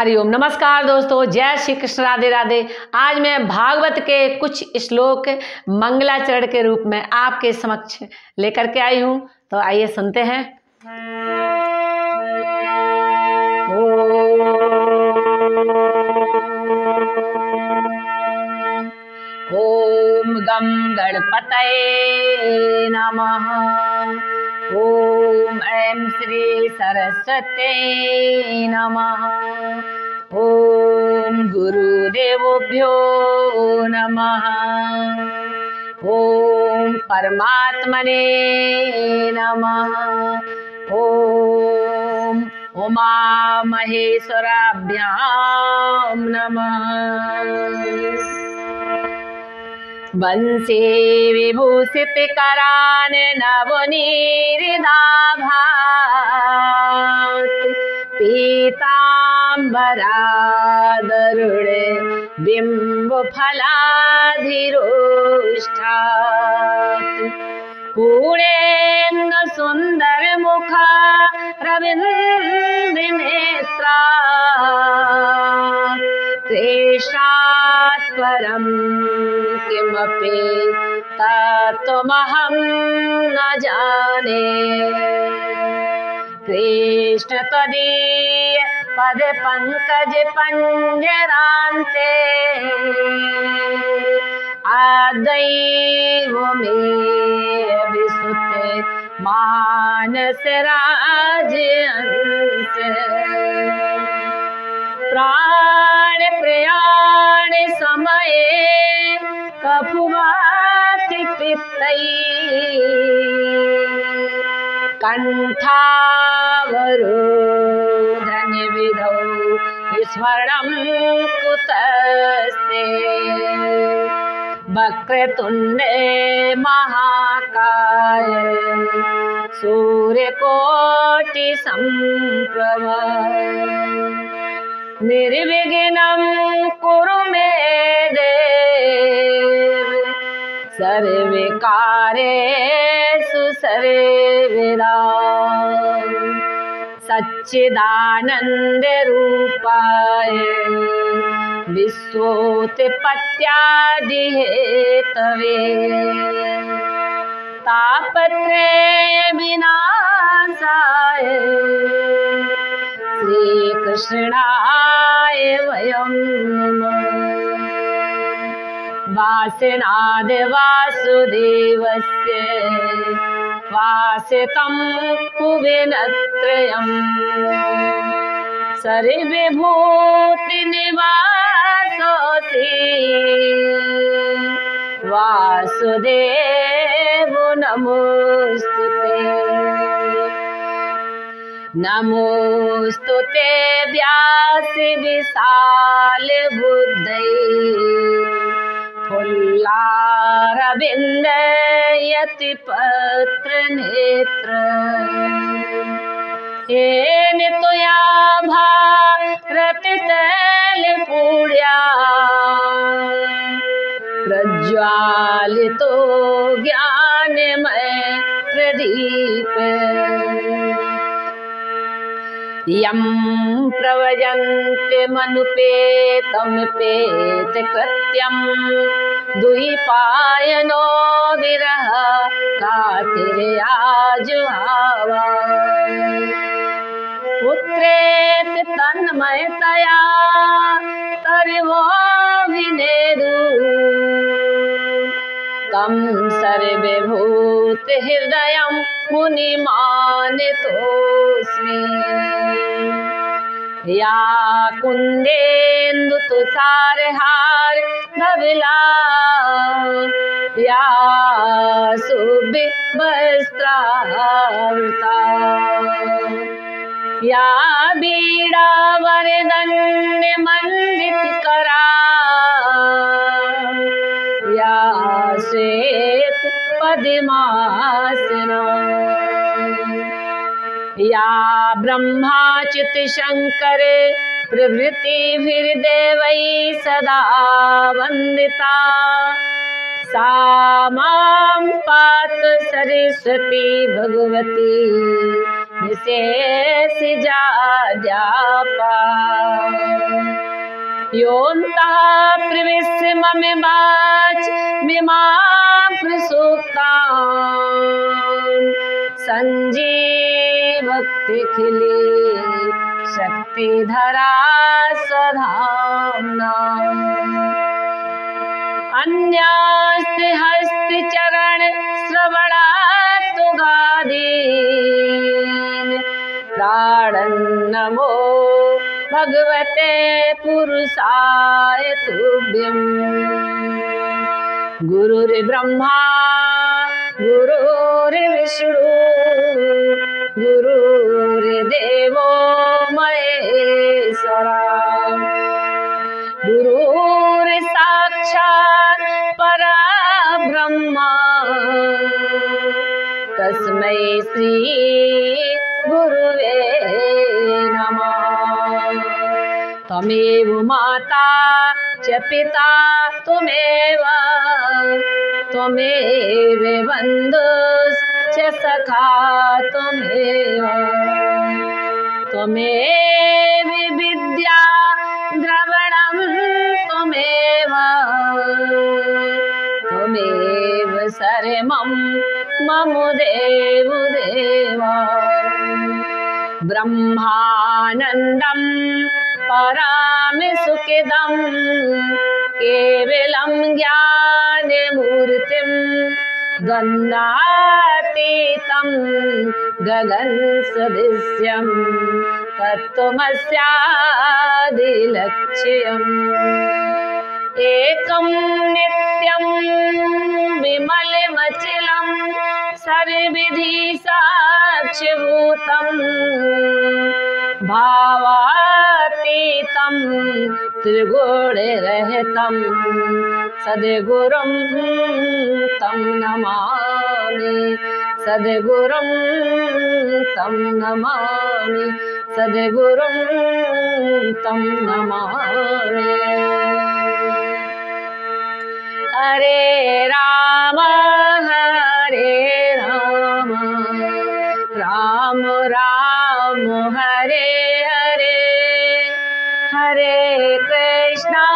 हरिओम। नमस्कार दोस्तों, जय श्री कृष्ण राधे राधे। आज मैं भागवत के कुछ श्लोक मंगलाचरण के रूप में आपके समक्ष लेकर के आई हूँ। तो आइए सुनते हैं। ओम गम गणपतये नमः। ॐ ऐं श्री सरस्वते नमः। ॐ गुरुदेवोभ्यो नमः। ॐ परमात्मने नमः। ॐ उमामहेश्वराभ्यां नमः। वंशे विभूषितकरान् नवनीरिदाभात् पीताम्बरादरुणे बिम्बफलाधिरोष्ठात् पूर्णेन सुन्दरमुख रविन्द्रनेत्रा तत्त्वमहं न जाने। कृष्ण त्वदीय पदपङ्कज पञ्जरान्ते। आदैव मे विसुते मानस राजहंस प्राण प्रयाण समये पु कण्ठावरु धन्यविधौ विस्मरणं कुतस्ते। वक्रतुण्डे महाकाय सूर्यकोटिशम्प्रव निर्विघ्नं कुरु मे दे। सर्वकारेषु सर्वदा सच्चिदानन्दरूपाय विश्वोत्पत्त्यादिहेतवे तापत्रे विनाशाय श्रीकृष्णाय वयं वासनाद वासुदेवस्य वासितं कुविनत्रयम् सर्वभूतिनिवासोऽसि वासुदेव नमोऽस्तु नमोऽस्तु ते व्यास विशाल बुद्धै फुल्लारविन्दयति पत्र नेत्र येन त्वया भारत तैल पूर्या प्रज्वालितो ज्ञानमय प्रदीप। यं प्रवजन्त्यमनुपेतमपेतकृत्यं द्विपायनो विरह कातिर्याजुहावा पुत्रेत तन्मयतया तर्वो विनेदु। तं सर्वभूतहृदयं मुनिमानितोऽस्मि। या कुन्देन्दुतुषारहार धवला या सुबिवस्त्रावृता या बीडावरदण्यमण्डितकरा या श्वेत पद्मासना या ब्रह्माच्युत शङ्कर प्रभृतिभिर्देवैः सदा वन्दिता। सा माँ पात सरस्वती भगवती विशेष जाद्यापा। योऽन्तः प्रविश्य ममिमाच मिमां प्रसूक्तान् सञ्जीवक्तिखिले शक्तिधरा स्वधाम्ना अन्यास्ति हस्तिचरण श्रवणात्तुगादीन् नमो भगवते पुरुषाय तुभ्यम् गुरुर्ब्रह्मा गुरुर्विष्णु। गुरुर्देवो महेश्वरा गुरुर्साक्षात् परब्रह्मा। तस्मै श्री गुरुवे नमः। त्वमेव माता च पिता त्वमेव। त्वमेव बन्धुश्च सखा त्वमेव। त्वमेव विद्या द्रवणं त्वमेव। त्वमेव सर्वं मम देव देवा ब्रह्मानन्दं परामि सुखिदं केवलं ज्ञानमूर्तिं द्वन्द्वातीतं गगनसदृश्यं तत्त्वमस्यादिलक्ष्यम्। एकं नित्यं विमलमचिलं सर्विधि साक्ष्यभूतं भावातीतं त्रिगुणरहितं। सद्गुरुं तं नमामि। सद्गुरुं तं नमामि। सद्गुरुं तं नमामि। हरे राम हरे राम। राम राम, हरे हरे। हरे कृष्णा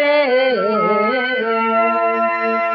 रे